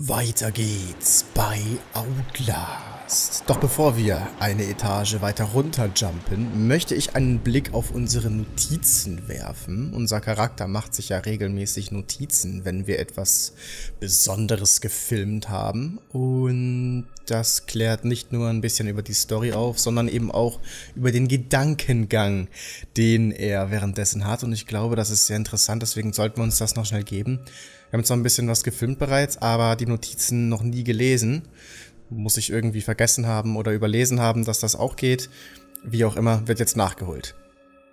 Weiter geht's bei Outlast. Doch bevor wir eine Etage weiter runterjumpen, möchte ich einen Blick auf unsere Notizen werfen. Unser Charakter macht sich ja regelmäßig Notizen, wenn wir etwas Besonderes gefilmt haben. Und das klärt nicht nur ein bisschen über die Story auf, sondern eben auch über den Gedankengang, den er währenddessen hat. Und ich glaube, das ist sehr interessant, deswegen sollten wir uns das noch schnell geben. Wir haben zwar ein bisschen was gefilmt bereits, aber die Notizen noch nie gelesen. Muss ich irgendwie vergessen haben oder überlesen haben, dass das auch geht. Wie auch immer, wird jetzt nachgeholt.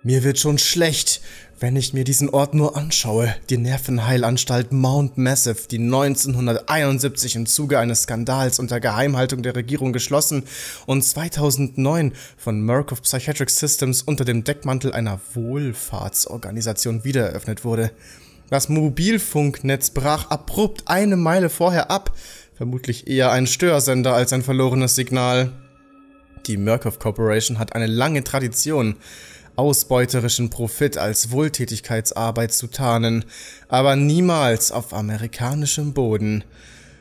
Mir wird schon schlecht, wenn ich mir diesen Ort nur anschaue. Die Nervenheilanstalt Mount Massive, die 1971 im Zuge eines Skandals unter Geheimhaltung der Regierung geschlossen und 2009 von Merck Psychiatric Systems unter dem Deckmantel einer Wohlfahrtsorganisation wiedereröffnet wurde. Das Mobilfunknetz brach abrupt eine Meile vorher ab, vermutlich eher ein Störsender als ein verlorenes Signal. Die Murkoff Corporation hat eine lange Tradition, ausbeuterischen Profit als Wohltätigkeitsarbeit zu tarnen, aber niemals auf amerikanischem Boden.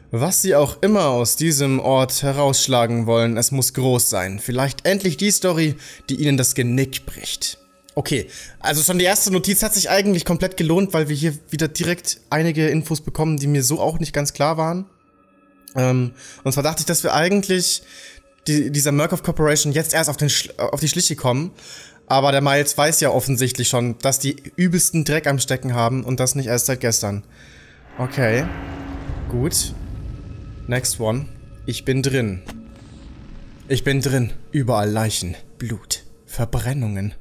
Was sie auch immer aus diesem Ort herausschlagen wollen, es muss groß sein. Vielleicht endlich die Story, die ihnen das Genick bricht. Okay, also schon die erste Notiz hat sich eigentlich komplett gelohnt, weil wir hier wieder direkt einige Infos bekommen, die mir so auch nicht ganz klar waren. Ähm, und zwar dachte ich, dass wir eigentlich die, dieser Murkoff Corporation jetzt erst auf, den auf die Schliche kommen. Aber der Miles weiß ja offensichtlich schon, dass die übelsten Dreck am Stecken haben und das nicht erst seit gestern. Okay, gut. Next one. Ich bin drin. Ich bin drin. Überall Leichen, Blut, Verbrennungen.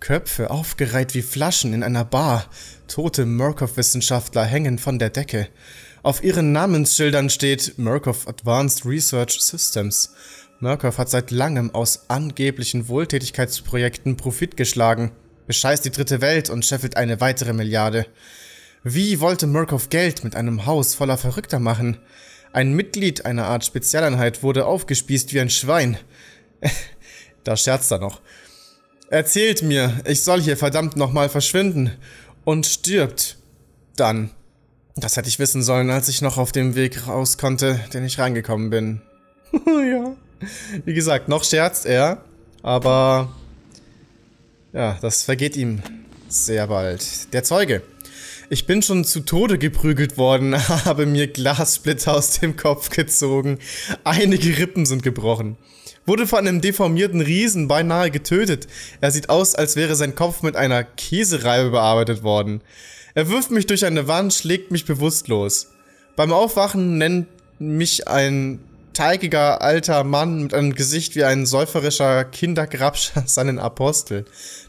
Köpfe aufgereiht wie Flaschen in einer Bar. Tote Murkoff-Wissenschaftler hängen von der Decke. Auf ihren Namensschildern steht Murkoff Advanced Research Systems. Murkoff hat seit langem aus angeblichen Wohltätigkeitsprojekten Profit geschlagen, bescheißt die dritte Welt und scheffelt eine weitere Milliarde. Wie wollte Murkoff Geld mit einem Haus voller Verrückter machen? Ein Mitglied einer Art Spezialeinheit wurde aufgespießt wie ein Schwein. da scherzt er noch. Erzählt mir, ich soll hier verdammt nochmal verschwinden. Und stirbt. Dann. Das hätte ich wissen sollen, als ich noch auf dem Weg raus konnte, den ich reingekommen bin. ja. Wie gesagt, noch scherzt er, aber ja, das vergeht ihm sehr bald. Der Zeuge. Ich bin schon zu Tode geprügelt worden, habe mir Glassplitter aus dem Kopf gezogen. Einige Rippen sind gebrochen. Wurde von einem deformierten Riesen beinahe getötet. Er sieht aus, als wäre sein Kopf mit einer Käsereibe bearbeitet worden. Er wirft mich durch eine Wand, schlägt mich bewusstlos. Beim Aufwachen nennt mich ein teigiger alter Mann mit einem Gesicht wie ein säuferischer Kindergrabscher seinen Apostel.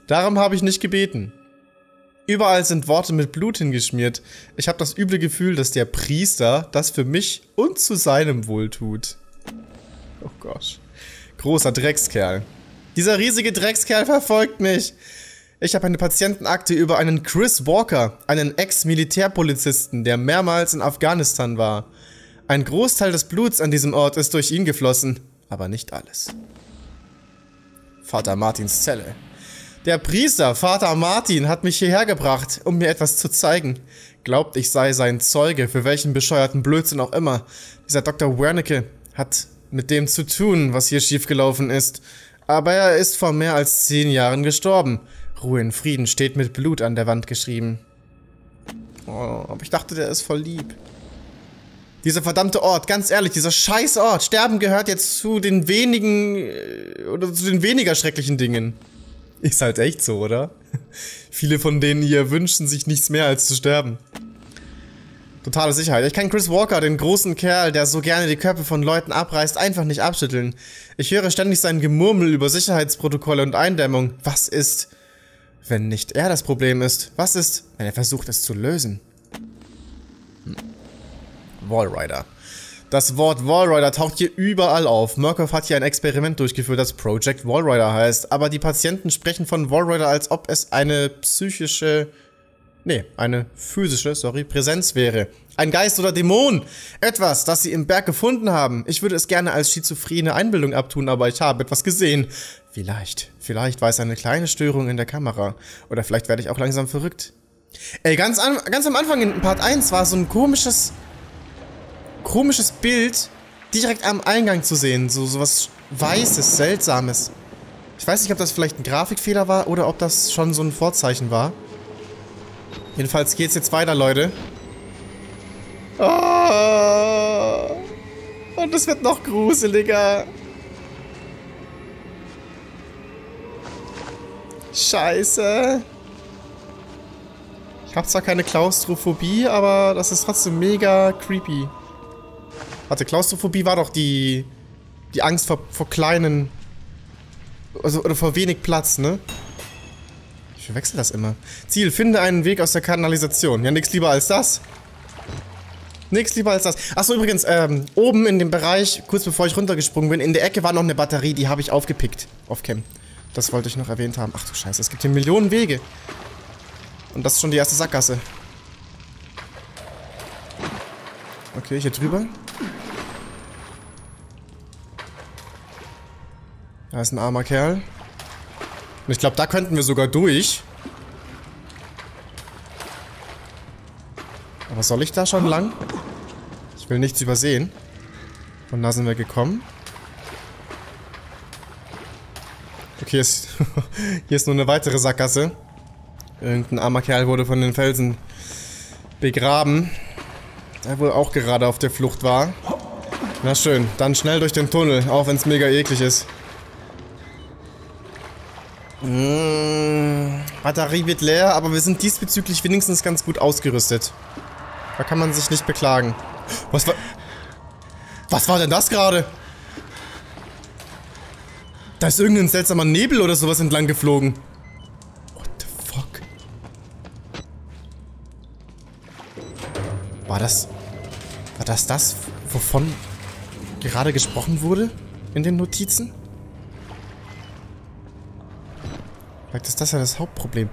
Darum habe ich nicht gebeten. Überall sind Worte mit Blut hingeschmiert. Ich habe das üble Gefühl, dass der Priester das für mich und zu seinem Wohl tut. Oh Gott. Großer Dreckskerl. Dieser riesige Dreckskerl verfolgt mich. Ich habe eine Patientenakte über einen Chris Walker, einen Ex-Militärpolizisten, der mehrmals in Afghanistan war. Ein Großteil des Bluts an diesem Ort ist durch ihn geflossen, aber nicht alles. Vater Martins Zelle. Der Priester, Vater Martin, hat mich hierher gebracht, um mir etwas zu zeigen. Glaubt, ich sei sein Zeuge, für welchen bescheuerten Blödsinn auch immer. Dieser Dr. Wernicke hat mit dem zu tun, was hier schiefgelaufen ist. Aber er ist vor mehr als zehn Jahren gestorben. Ruhe in Frieden steht mit Blut an der Wand geschrieben. Oh, aber ich dachte, der ist voll lieb. Dieser verdammte Ort, ganz ehrlich, dieser scheiß Ort. Sterben gehört jetzt zu den wenigen äh, oder zu den weniger schrecklichen Dingen. Ist halt echt so, oder? Viele von denen hier wünschen sich nichts mehr als zu sterben. Totale Sicherheit. Ich kann Chris Walker, den großen Kerl, der so gerne die Köpfe von Leuten abreißt, einfach nicht abschütteln. Ich höre ständig sein Gemurmel über Sicherheitsprotokolle und Eindämmung. Was ist, wenn nicht er das Problem ist? Was ist, wenn er versucht, es zu lösen? Hm. Wallrider. Das Wort Wallrider taucht hier überall auf. Murkoff hat hier ein Experiment durchgeführt, das Project Wallrider heißt. Aber die Patienten sprechen von Wallrider, als ob es eine psychische Nee, eine physische, sorry, Präsenz wäre. Ein Geist oder Dämon. Etwas, das sie im Berg gefunden haben. Ich würde es gerne als schizophrene Einbildung abtun, aber ich habe etwas gesehen. Vielleicht, vielleicht war es eine kleine Störung in der Kamera. Oder vielleicht werde ich auch langsam verrückt. Ey, ganz, an, ganz am Anfang in Part 1 war so ein komisches... komisches Bild direkt am Eingang zu sehen. So, so was Weißes, Seltsames. Ich weiß nicht, ob das vielleicht ein Grafikfehler war oder ob das schon so ein Vorzeichen war. Jedenfalls geht's jetzt weiter, Leute. Oh. Und es wird noch gruseliger. Scheiße. Ich habe zwar keine Klaustrophobie, aber das ist trotzdem mega creepy. Warte, Klaustrophobie war doch die, die Angst vor, vor kleinen... Also, oder vor wenig Platz, ne? Ich verwechsel das immer. Ziel, finde einen Weg aus der Kanalisation. Ja, nix lieber als das. Nix lieber als das. Achso, übrigens, ähm, oben in dem Bereich, kurz bevor ich runtergesprungen bin, in der Ecke war noch eine Batterie, die habe ich aufgepickt. Auf Cam. Das wollte ich noch erwähnt haben. Ach du Scheiße, es gibt hier Millionen Wege. Und das ist schon die erste Sackgasse. Okay, hier drüber. Da ist ein armer Kerl. Und ich glaube, da könnten wir sogar durch. Aber soll ich da schon lang? Ich will nichts übersehen. Und da sind wir gekommen. Okay, ist hier ist nur eine weitere Sackgasse. Irgendein armer Kerl wurde von den Felsen begraben. Der wohl auch gerade auf der Flucht war. Na schön, dann schnell durch den Tunnel, auch wenn es mega eklig ist. Batterie wird leer, aber wir sind diesbezüglich wenigstens ganz gut ausgerüstet. Da kann man sich nicht beklagen. Was war... Was war denn das gerade? Da ist irgendein seltsamer Nebel oder sowas entlang geflogen. What the fuck? War das... War das das, wovon gerade gesprochen wurde? In den Notizen? Vielleicht ist das ja das Hauptproblem.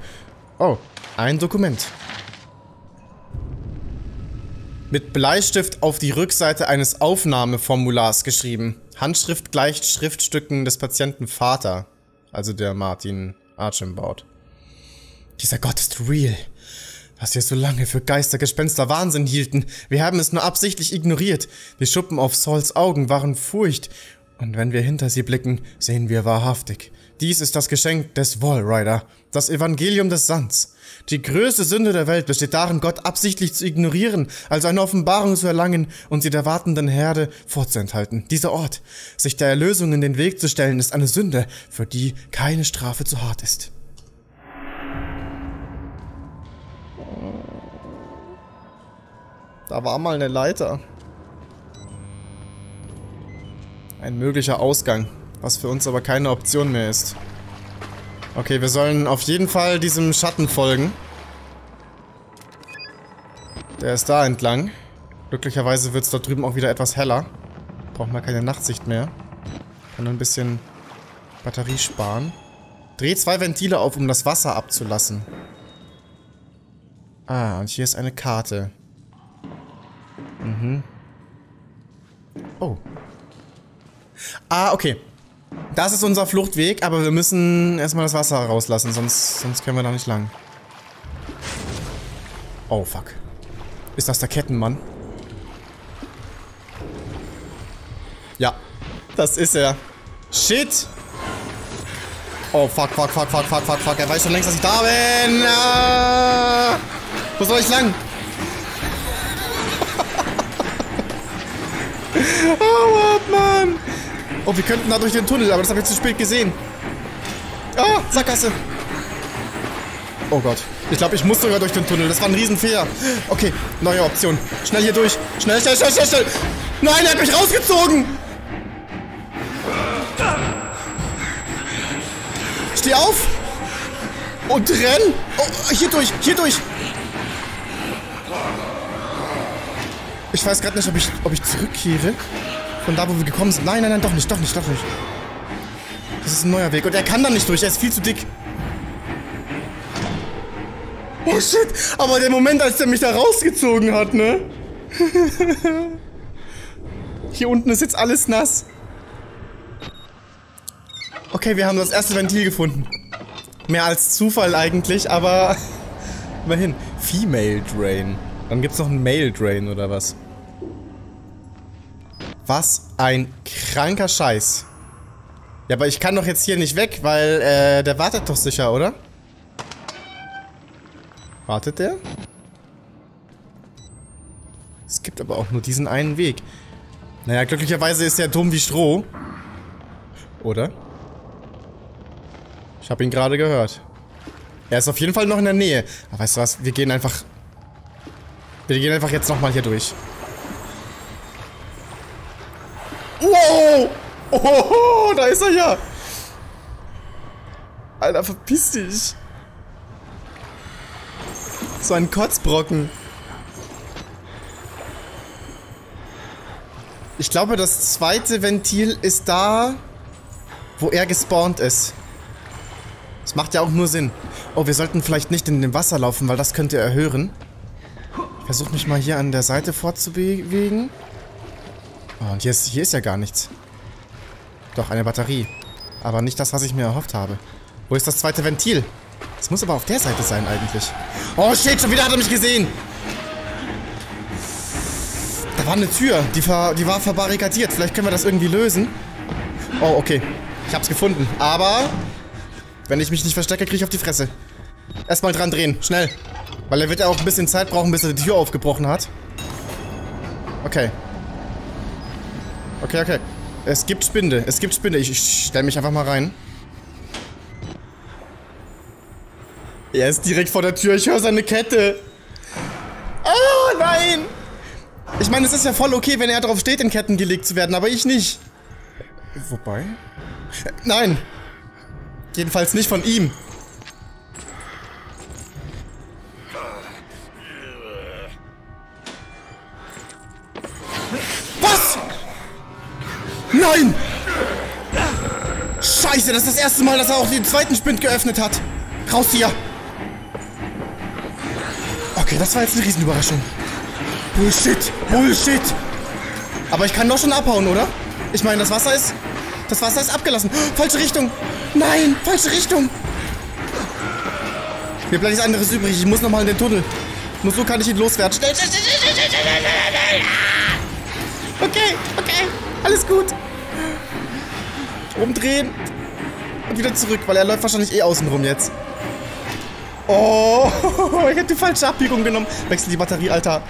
Oh, ein Dokument. Mit Bleistift auf die Rückseite eines Aufnahmeformulars geschrieben. Handschrift gleicht Schriftstücken des Patienten Vater. Also der Martin Archambaud. Dieser Gott ist real. Was wir so lange für Geister, Gespenster, Wahnsinn hielten. Wir haben es nur absichtlich ignoriert. Die Schuppen auf Sauls Augen waren Furcht. Und wenn wir hinter sie blicken, sehen wir wahrhaftig. Dies ist das Geschenk des Wallrider, das Evangelium des Sands. Die größte Sünde der Welt besteht darin, Gott absichtlich zu ignorieren, also eine Offenbarung zu erlangen und sie der wartenden Herde vorzuenthalten. Dieser Ort, sich der Erlösung in den Weg zu stellen, ist eine Sünde, für die keine Strafe zu hart ist. Da war mal eine Leiter. Ein möglicher Ausgang. Was für uns aber keine Option mehr ist. Okay, wir sollen auf jeden Fall diesem Schatten folgen. Der ist da entlang. Glücklicherweise wird es dort drüben auch wieder etwas heller. Braucht man keine Nachtsicht mehr. Kann ein bisschen Batterie sparen. Dreh zwei Ventile auf, um das Wasser abzulassen. Ah, und hier ist eine Karte. Mhm. Oh. Ah, okay. Das ist unser Fluchtweg, aber wir müssen erstmal das Wasser rauslassen, sonst, sonst können wir da nicht lang. Oh, fuck. Ist das der Kettenmann? Ja, das ist er. Shit! Oh, fuck, fuck, fuck, fuck, fuck, fuck, fuck. Er weiß schon längst, dass ich da bin. Ah! Wo soll ich lang? oh, Mann. Oh, wir könnten da durch den Tunnel, aber das habe ich zu spät gesehen. Ah, Sackgasse. Oh Gott. Ich glaube, ich muss sogar durch den Tunnel. Das war ein Riesenfehler. Okay, neue Option. Schnell hier durch. Schnell, schnell, schnell, schnell, schnell. Nein, er hat mich rausgezogen. Steh auf. Und renn. Oh, hier durch, hier durch. Ich weiß gerade nicht, ob ich, ob ich zurückkehre. Von da, wo wir gekommen sind. Nein, nein, nein, doch nicht, doch nicht, doch nicht. Das ist ein neuer Weg. Und er kann da nicht durch, er ist viel zu dick. Oh shit, aber der Moment, als der mich da rausgezogen hat, ne? Hier unten ist jetzt alles nass. Okay, wir haben das erste Ventil gefunden. Mehr als Zufall eigentlich, aber immerhin. Female Drain. Dann gibt's noch einen Male Drain oder was? Was ein kranker Scheiß. Ja, aber ich kann doch jetzt hier nicht weg, weil äh, der wartet doch sicher, oder? Wartet der? Es gibt aber auch nur diesen einen Weg. Naja, glücklicherweise ist er dumm wie Stroh. Oder? Ich habe ihn gerade gehört. Er ist auf jeden Fall noch in der Nähe. Aber weißt du was? Wir gehen einfach... Wir gehen einfach jetzt nochmal hier durch. Oh, da ist er ja! Alter, verpiss dich! So ein Kotzbrocken. Ich glaube, das zweite Ventil ist da, wo er gespawnt ist. Das macht ja auch nur Sinn. Oh, wir sollten vielleicht nicht in dem Wasser laufen, weil das könnte er hören. Ich versuche mich mal hier an der Seite fortzubewegen. Oh, und hier ist, hier ist ja gar nichts. Doch, eine Batterie. Aber nicht das, was ich mir erhofft habe. Wo ist das zweite Ventil? Das muss aber auf der Seite sein eigentlich. Oh, shit, schon wieder hat er mich gesehen. Da war eine Tür. Die, die war verbarrikadiert. Vielleicht können wir das irgendwie lösen. Oh, okay. Ich hab's gefunden. Aber, wenn ich mich nicht verstecke, kriege ich auf die Fresse. Erstmal dran drehen. Schnell. Weil er wird ja auch ein bisschen Zeit brauchen, bis er die Tür aufgebrochen hat. Okay. Okay, okay. Es gibt Spinde. Es gibt Spinde. Ich, ich stelle mich einfach mal rein. Er ist direkt vor der Tür. Ich höre seine Kette. Oh, nein! Ich meine, es ist ja voll okay, wenn er darauf steht, in Ketten gelegt zu werden, aber ich nicht. Wobei? Nein. Jedenfalls nicht von ihm. Nein! Scheiße, das ist das erste Mal, dass er auch den zweiten Spind geöffnet hat. Raus hier! Okay, das war jetzt eine Riesenüberraschung. Bullshit! Bullshit! Aber ich kann doch schon abhauen, oder? Ich meine, das Wasser ist... Das Wasser ist abgelassen. Falsche Richtung! Nein! Falsche Richtung! Mir bleibt nichts anderes übrig. Ich muss nochmal in den Tunnel. Nur so kann ich ihn loswerden. Okay, okay. Alles gut. Umdrehen. Und wieder zurück, weil er läuft wahrscheinlich eh außen rum jetzt. Oh, ich hätte die falsche Abbiegung genommen. Wechsel die Batterie, Alter.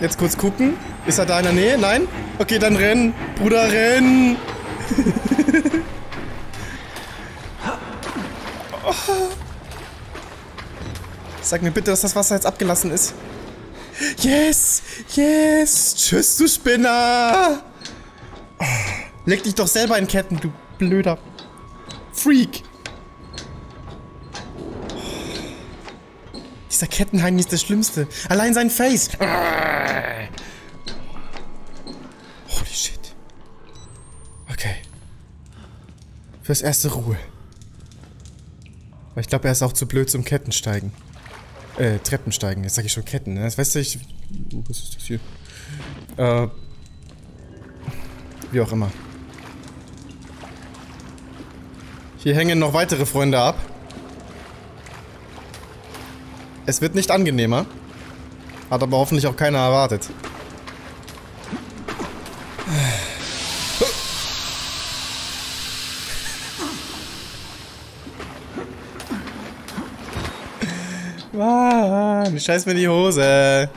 Jetzt kurz gucken. Ist er da in der Nähe? Nein? Okay, dann rennen. Bruder, rennen. oh. Sag mir bitte, dass das Wasser jetzt abgelassen ist. Yes! Yes! Tschüss, du Spinner! Leg dich doch selber in Ketten, du blöder Freak. Dieser Kettenheini ist das Schlimmste. Allein sein Face. Holy shit. Okay. Fürs erste Ruhe. Aber ich glaube, er ist auch zu blöd zum Kettensteigen. Äh, Treppensteigen. Jetzt sage ich schon Ketten, ne? Das weißt du, ich... Was ist das hier? Äh... Wie auch immer. Hier hängen noch weitere Freunde ab. Es wird nicht angenehmer. Hat aber hoffentlich auch keiner erwartet. Mann, scheiß mir die Hose.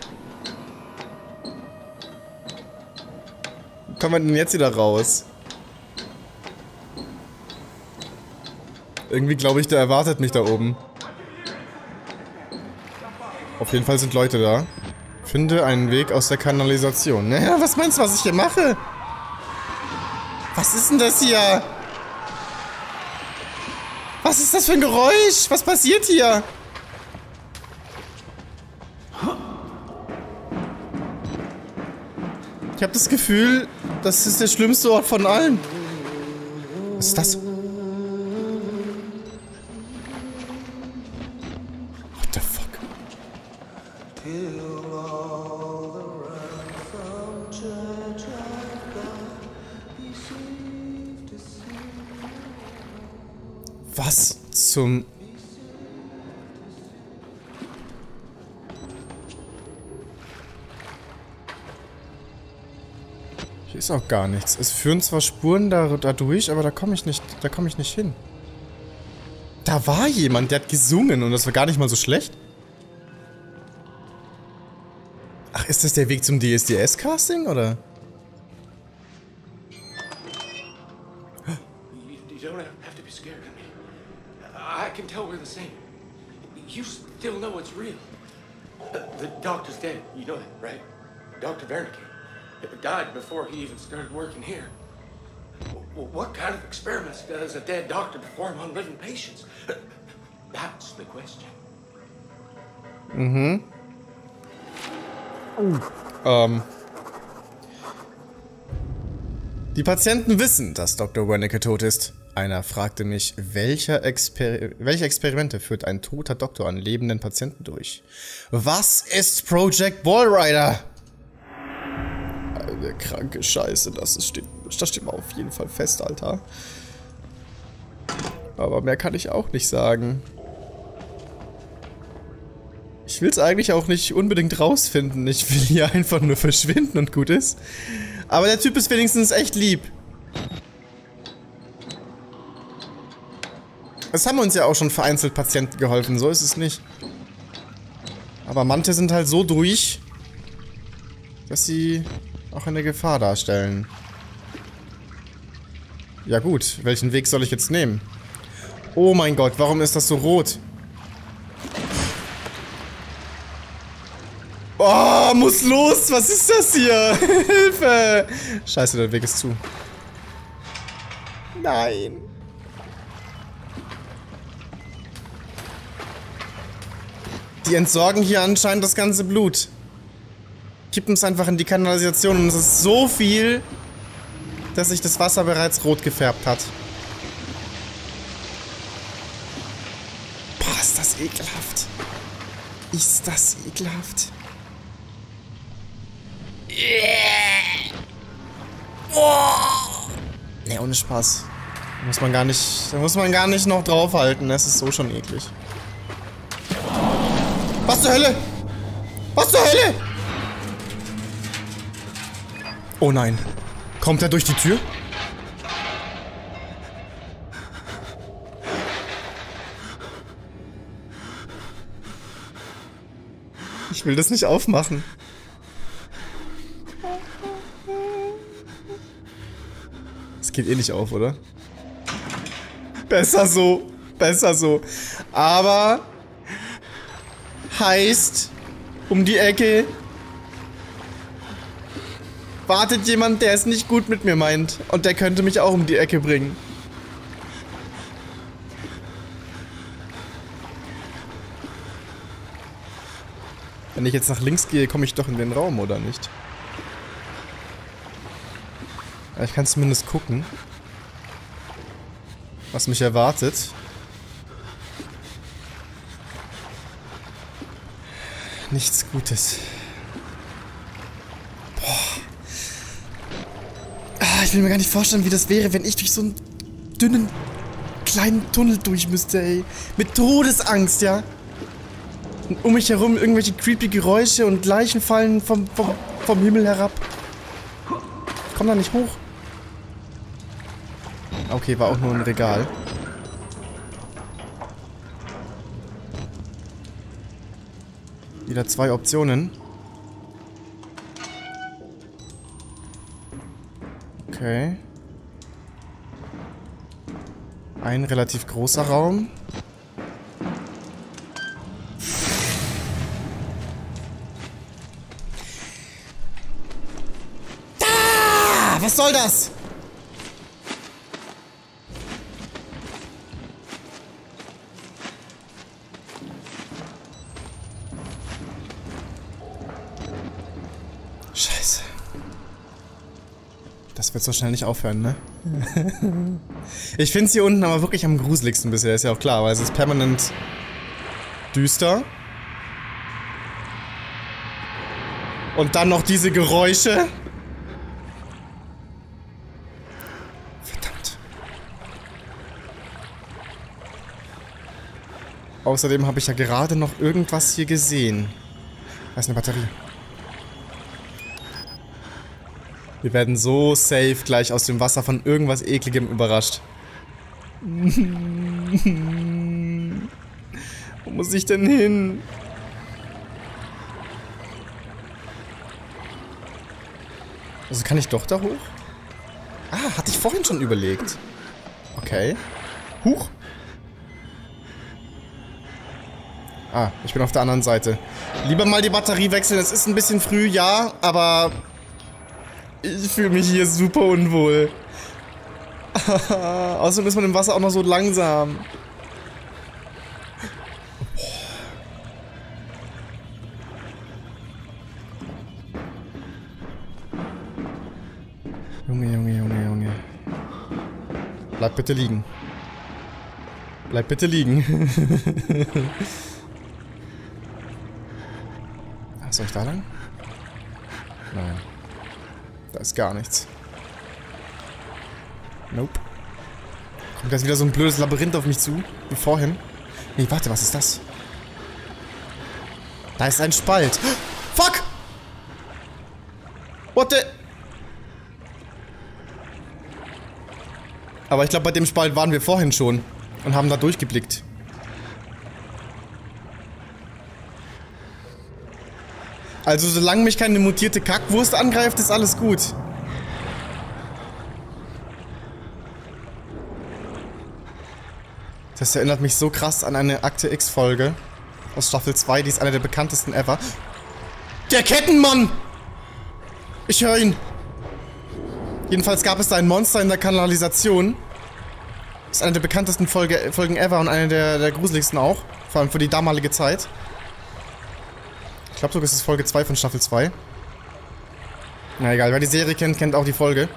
Kommen wir denn jetzt wieder raus? Irgendwie glaube ich, der erwartet mich da oben. Auf jeden Fall sind Leute da. Finde einen Weg aus der Kanalisation. Naja, was meinst du, was ich hier mache? Was ist denn das hier? Was ist das für ein Geräusch? Was passiert hier? Ich habe das Gefühl, das ist der schlimmste Ort von allen. Was ist das? Zum... Hier ist auch gar nichts. Es führen zwar Spuren da, da durch, aber da komme ich nicht, da komme ich nicht hin. Da war jemand, der hat gesungen und das war gar nicht mal so schlecht. Ach, ist das der Weg zum DSDS-Casting, oder? Dr. Wernicke. Died before he even started working here. What kind of experiments does a dead doctor perform on living patients? That's the question. Mhm. Ähm. Die Patienten wissen, dass Dr. Wernicke tot ist. Einer fragte mich, welcher Exper welche Experimente führt ein toter Doktor an lebenden Patienten durch? Was ist Project Ballrider? Kranke Scheiße, das, ist, das steht mal auf jeden Fall fest, Alter. Aber mehr kann ich auch nicht sagen. Ich will es eigentlich auch nicht unbedingt rausfinden. Ich will hier einfach nur verschwinden und gut ist. Aber der Typ ist wenigstens echt lieb. Es haben uns ja auch schon vereinzelt Patienten geholfen, so ist es nicht. Aber manche sind halt so durch, dass sie auch eine Gefahr darstellen. Ja gut, welchen Weg soll ich jetzt nehmen? Oh mein Gott, warum ist das so rot? Oh, muss los. Was ist das hier? Hilfe. Scheiße, der Weg ist zu. Nein. Die entsorgen hier anscheinend das ganze Blut. Kippen es einfach in die Kanalisation und es ist so viel, dass sich das Wasser bereits rot gefärbt hat. Boah, ist das ekelhaft. Ist das ekelhaft. Ne, ohne Spaß. Da muss man gar nicht, da muss man gar nicht noch draufhalten. Das ist so schon eklig. Was zur Hölle? Was zur Hölle? Oh nein. Kommt er durch die Tür? Ich will das nicht aufmachen. geht eh nicht auf, oder? Besser so. Besser so. Aber heißt, um die Ecke wartet jemand, der es nicht gut mit mir meint. Und der könnte mich auch um die Ecke bringen. Wenn ich jetzt nach links gehe, komme ich doch in den Raum, oder nicht? Ich kann zumindest gucken, was mich erwartet. Nichts Gutes. Boah. Ah, ich will mir gar nicht vorstellen, wie das wäre, wenn ich durch so einen dünnen, kleinen Tunnel durch müsste, ey. Mit Todesangst, ja. Und um mich herum irgendwelche creepy Geräusche und Leichen fallen vom, vom, vom Himmel herab. Ich komm da nicht hoch. Okay, war auch nur ein Regal. Wieder zwei Optionen. Okay. Ein relativ großer Raum. Ah, was soll das? wird so schnell nicht aufhören, ne? ich finde es hier unten aber wirklich am gruseligsten bisher, ist ja auch klar, weil es ist permanent düster. Und dann noch diese Geräusche. Verdammt. Außerdem habe ich ja gerade noch irgendwas hier gesehen. Da ist eine Batterie. Wir werden so safe gleich aus dem Wasser von irgendwas ekligem überrascht. Wo muss ich denn hin? Also kann ich doch da hoch? Ah, hatte ich vorhin schon überlegt. Okay. Huch. Ah, ich bin auf der anderen Seite. Lieber mal die Batterie wechseln. Es ist ein bisschen früh, ja, aber ich fühle mich hier super unwohl. Außerdem ist man im Wasser auch noch so langsam. Junge, Junge, Junge, Junge. Bleib bitte liegen. Bleib bitte liegen. soll ich da lang? Nein. Da ist gar nichts. Nope. Kommt jetzt wieder so ein blödes Labyrinth auf mich zu? Wie vorhin? Nee, warte, was ist das? Da ist ein Spalt. Fuck! What the... Aber ich glaube, bei dem Spalt waren wir vorhin schon. Und haben da durchgeblickt. Also solange mich keine mutierte Kackwurst angreift, ist alles gut. Das erinnert mich so krass an eine Akte X-Folge aus Staffel 2, die ist eine der bekanntesten ever. Der Kettenmann! Ich höre ihn. Jedenfalls gab es da ein Monster in der Kanalisation. Ist eine der bekanntesten Folge, Folgen ever und eine der, der gruseligsten auch. Vor allem für die damalige Zeit. Ich glaube sogar, es ist Folge 2 von Staffel 2. Na egal, wer die Serie kennt, kennt auch die Folge.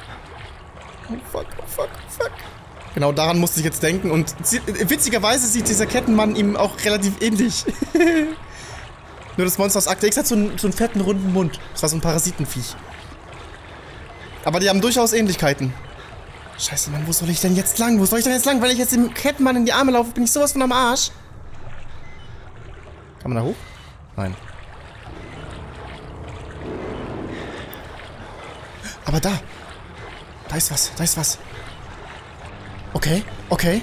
Oh fuck, oh fuck, oh fuck. Genau daran musste ich jetzt denken und witzigerweise sieht dieser Kettenmann ihm auch relativ ähnlich. Nur das Monster aus Akte X hat so einen, so einen fetten, runden Mund. Das war so ein Parasitenviech. Aber die haben durchaus Ähnlichkeiten. Scheiße, Mann, wo soll ich denn jetzt lang? Wo soll ich denn jetzt lang? Wenn ich jetzt dem Kettenmann in die Arme laufe, bin ich sowas von am Arsch. Kann man da hoch? Nein. Aber da. Da ist was. Da ist was. Okay. Okay.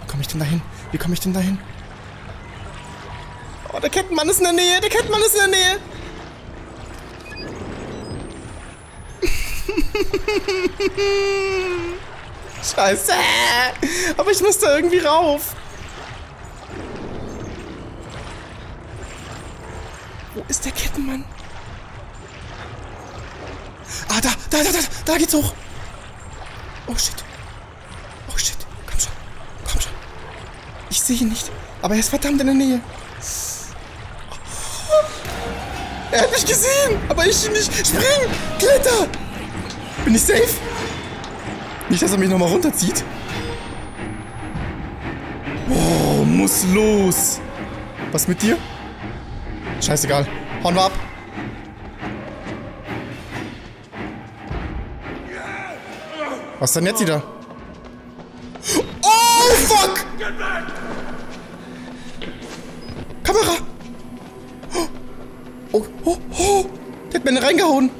Wie komme ich denn dahin? Wie komme ich denn dahin? Oh, der Kettenmann ist in der Nähe. Der Kettenmann ist in der Nähe. Scheiße. Aber ich muss da irgendwie rauf. Wo ist der Kettenmann? Ah, da, da, da, da, da geht's hoch. Oh shit. Oh shit. Komm schon. Komm schon. Ich sehe ihn nicht. Aber er ist verdammt in der Nähe. Er hat mich gesehen, aber ich ihn nicht. Spring! Kletter! Bin ich safe? Nicht, dass er mich nochmal runterzieht. Oh, muss los. Was mit dir? Scheißegal. Hauen wir ab. Was denn jetzt wieder? Reingehauen!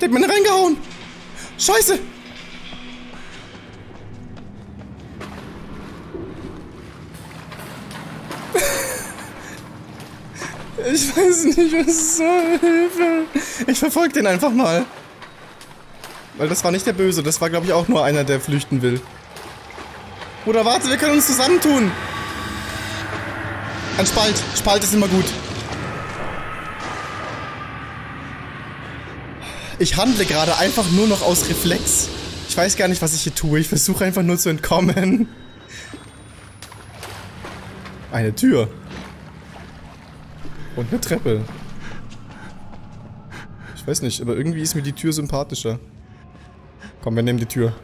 Der hat mir reingehauen! Scheiße! Ich weiß nicht, was soll. Hilfe. Ich verfolge den einfach mal. Weil das war nicht der Böse, das war glaube ich auch nur einer, der flüchten will. Bruder, warte, wir können uns zusammentun. Ein Spalt. Spalt ist immer gut. Ich handle gerade einfach nur noch aus Reflex. Ich weiß gar nicht, was ich hier tue. Ich versuche einfach nur zu entkommen. Eine Tür. Und eine Treppe. Ich weiß nicht, aber irgendwie ist mir die Tür sympathischer. Komm, wir nehmen die Tür.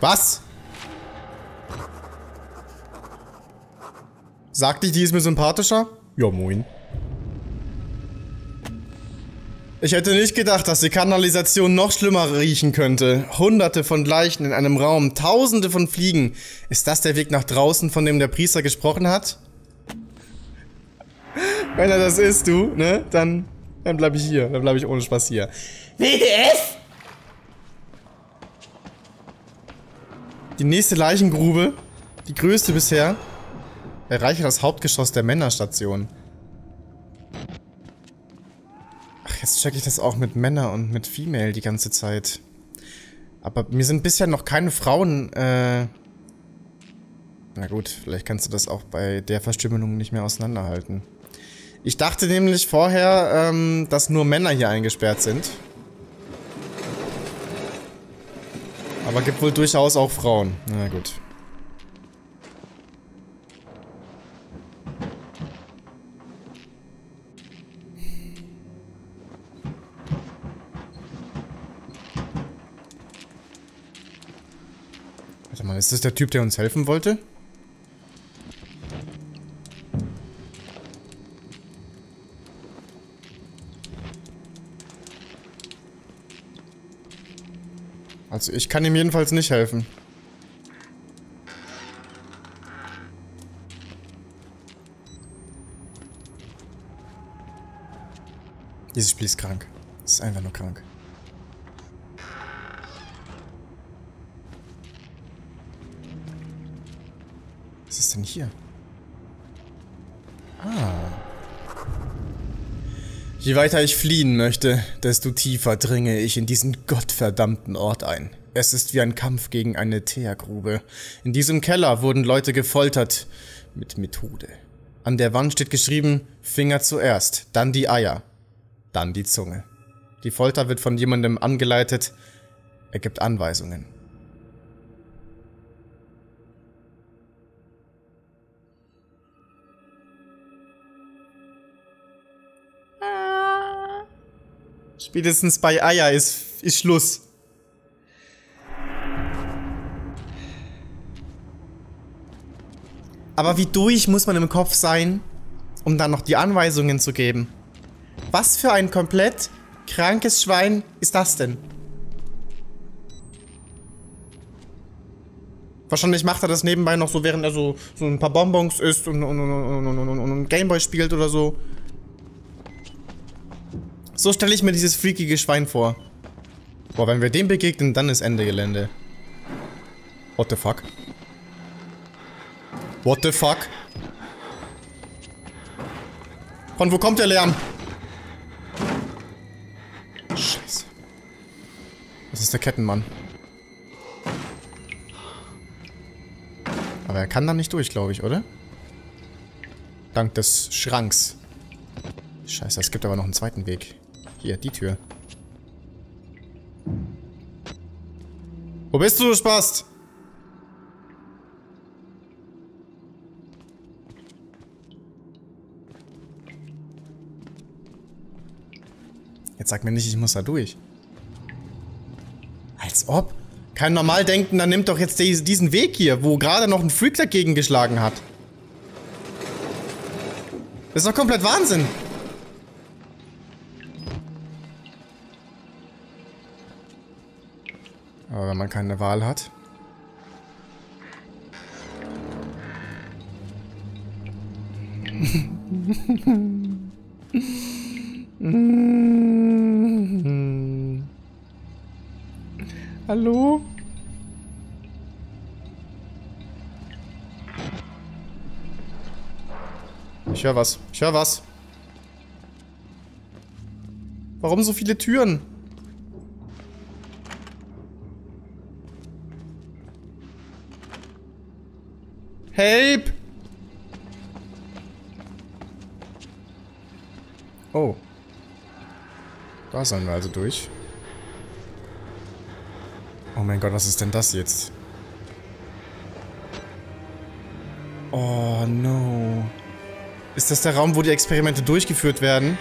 Was? Sagte ich, die ist mir sympathischer? Ja, moin. Ich hätte nicht gedacht, dass die Kanalisation noch schlimmer riechen könnte. Hunderte von Leichen in einem Raum, tausende von Fliegen. Ist das der Weg nach draußen, von dem der Priester gesprochen hat? Wenn er das ist, du, ne? Dann, dann bleib ich hier. Dann bleib ich ohne Spaß hier. WTF? Die nächste Leichengrube, die größte bisher, erreiche das Hauptgeschoss der Männerstation. Ach, jetzt check ich das auch mit Männer und mit Female die ganze Zeit. Aber mir sind bisher noch keine Frauen, äh... Na gut, vielleicht kannst du das auch bei der Verstümmelung nicht mehr auseinanderhalten. Ich dachte nämlich vorher, ähm, dass nur Männer hier eingesperrt sind. Aber gibt wohl durchaus auch Frauen. Na gut. Ist das der Typ, der uns helfen wollte? Also ich kann ihm jedenfalls nicht helfen. Dieses Spiel ist krank. Es ist einfach nur krank. Denn hier? Ah. Je weiter ich fliehen möchte, desto tiefer dringe ich in diesen gottverdammten Ort ein. Es ist wie ein Kampf gegen eine Teergrube. In diesem Keller wurden Leute gefoltert. Mit Methode. An der Wand steht geschrieben, Finger zuerst, dann die Eier, dann die Zunge. Die Folter wird von jemandem angeleitet. Er gibt Anweisungen. Spätestens bei Eier ist, ist Schluss. Aber wie durch muss man im Kopf sein, um dann noch die Anweisungen zu geben? Was für ein komplett krankes Schwein ist das denn? Wahrscheinlich macht er das nebenbei noch so, während er so, so ein paar Bonbons isst und, und, und, und, und Gameboy spielt oder so. So stelle ich mir dieses freakige Schwein vor. Boah, wenn wir dem begegnen, dann ist Ende Gelände. What the fuck? What the fuck? Von wo kommt der Lärm? Scheiße. Das ist der Kettenmann. Aber er kann da nicht durch, glaube ich, oder? Dank des Schranks. Scheiße, es gibt aber noch einen zweiten Weg. Hier, die Tür. Wo bist du, du Spast? Jetzt sag mir nicht, ich muss da durch. Als ob. Kein normal denken, dann nimmt doch jetzt diesen Weg hier, wo gerade noch ein Freak dagegen geschlagen hat. Das ist doch komplett Wahnsinn. Man keine Wahl hat. Hallo? Ich höre was. Ich höre was. Warum so viele Türen? Help! Oh. Da sollen wir also durch. Oh mein Gott, was ist denn das jetzt? Oh no. Ist das der Raum, wo die Experimente durchgeführt werden?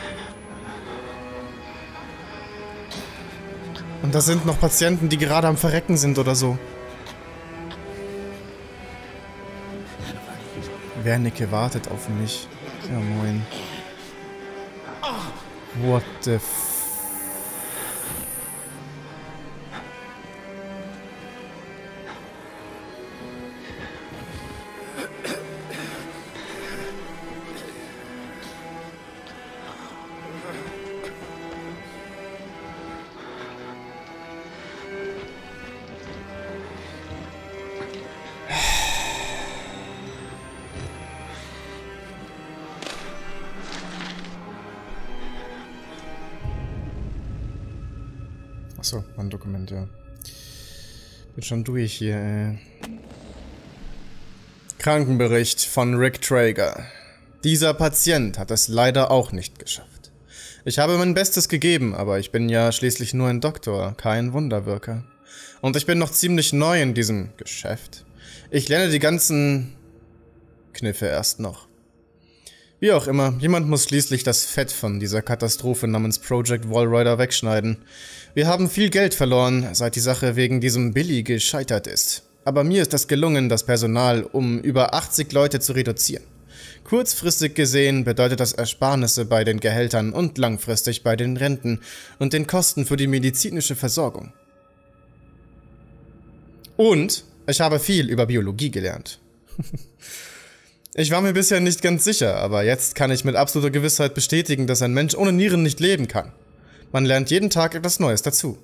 Und da sind noch Patienten, die gerade am Verrecken sind oder so. Wernicke wartet auf mich. Ja, moin. What the f... Achso, ein Dokument, ja. Bin schon durch hier, ey. Krankenbericht von Rick Traeger. Dieser Patient hat es leider auch nicht geschafft. Ich habe mein Bestes gegeben, aber ich bin ja schließlich nur ein Doktor, kein Wunderwirker. Und ich bin noch ziemlich neu in diesem Geschäft. Ich lerne die ganzen Kniffe erst noch. Wie auch immer, jemand muss schließlich das Fett von dieser Katastrophe namens Project Wallrider wegschneiden. Wir haben viel Geld verloren, seit die Sache wegen diesem Billy gescheitert ist. Aber mir ist es gelungen, das Personal um über 80 Leute zu reduzieren. Kurzfristig gesehen bedeutet das Ersparnisse bei den Gehältern und langfristig bei den Renten und den Kosten für die medizinische Versorgung. Und ich habe viel über Biologie gelernt. ich war mir bisher nicht ganz sicher, aber jetzt kann ich mit absoluter Gewissheit bestätigen, dass ein Mensch ohne Nieren nicht leben kann. Man lernt jeden Tag etwas Neues dazu.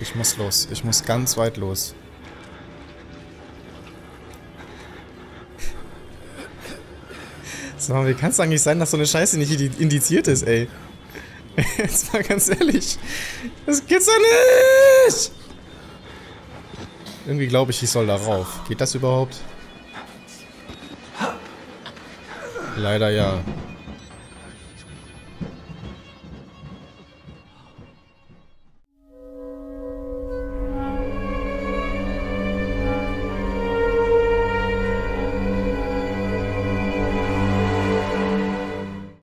Ich muss los. Ich muss ganz weit los. So, wie kann es eigentlich sein, dass so eine Scheiße nicht indiziert ist, ey? Jetzt mal ganz ehrlich. Das geht's doch nicht! Irgendwie glaube ich, ich soll da rauf. Geht das überhaupt? Leider ja.